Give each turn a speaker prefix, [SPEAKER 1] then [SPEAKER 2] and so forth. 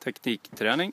[SPEAKER 1] teknikträning.